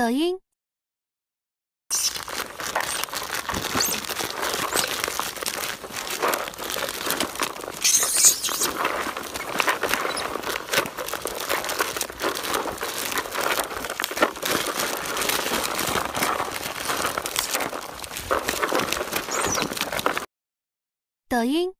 抖音，抖音。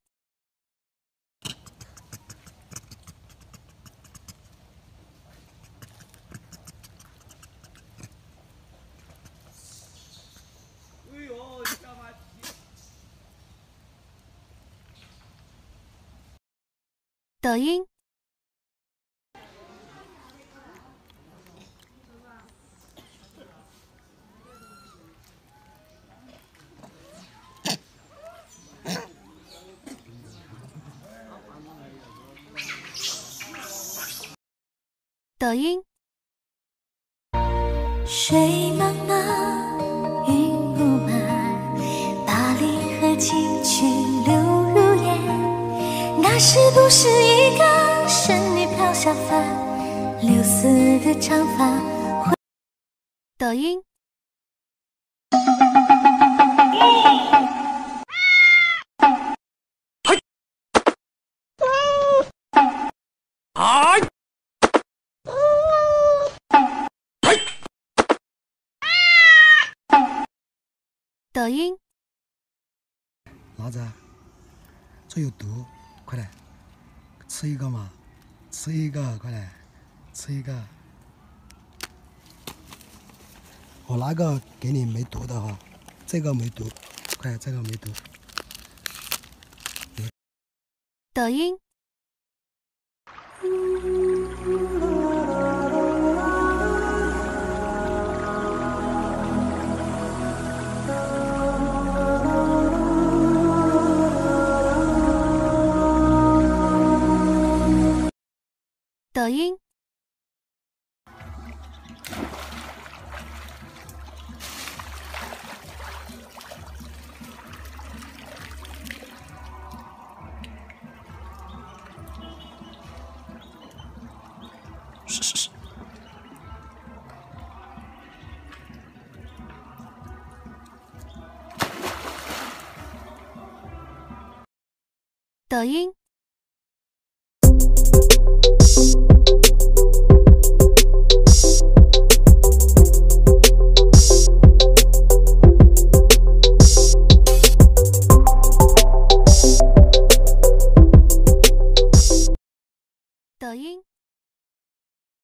抖音，抖音，水茫茫，云雾漫，大理河清曲流入眼，那是不是一个神女飘下凡，柳丝的长发？抖音，抖音，老子，这有毒，快点，吃一个嘛，吃一个，快点，吃一个。我拿个给你没毒的哈，这个没毒，快，这个没毒。抖音，抖音，是是是，抖音，